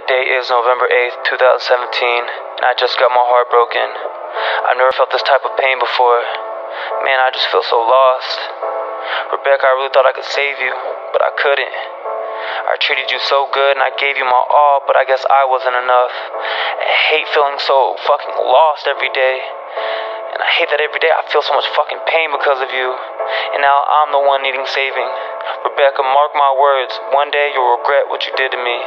The date is November 8th, 2017, and I just got my heart broken. I've never felt this type of pain before. Man, I just feel so lost. Rebecca, I really thought I could save you, but I couldn't. I treated you so good and I gave you my all, but I guess I wasn't enough. I hate feeling so fucking lost every day. And I hate that every day I feel so much fucking pain because of you. And now I'm the one needing saving. Rebecca, mark my words, one day you'll regret what you did to me.